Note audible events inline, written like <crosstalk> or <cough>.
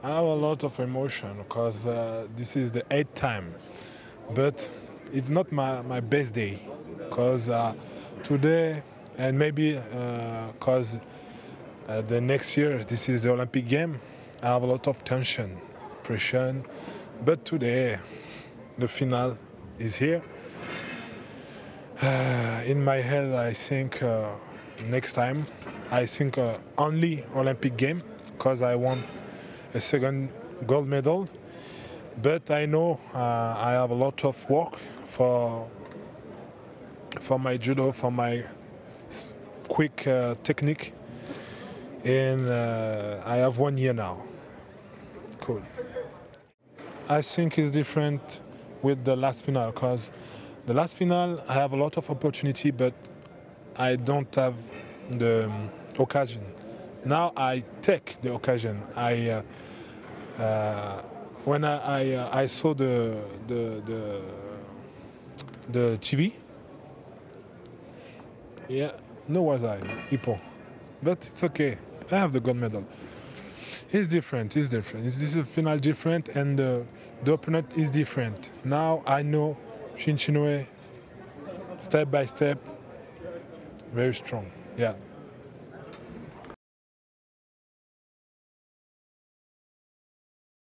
I have a lot of emotion because uh, this is the eighth time, but it's not my, my best day because uh, today and maybe because uh, the next year this is the Olympic game, I have a lot of tension, pressure, but today the final is here. Uh, <sighs> in my head, I think uh, next time, I think uh, only Olympic game because I want a second gold medal. But I know uh, I have a lot of work for for my judo, for my quick uh, technique, and uh, I have one year now. Cool. I think it's different with the last final because the last final I have a lot of opportunity, but I don't have the um, occasion. Now I take the occasion. I uh, uh, when I I, uh, I saw the the the the TV. Yeah, no was I Ippon, but it's okay. I have the gold medal. It's different. It's different. It's, this is a final different, and uh, the opponent is different. Now I know Shin Shichinohe, step by step, very strong. Yeah.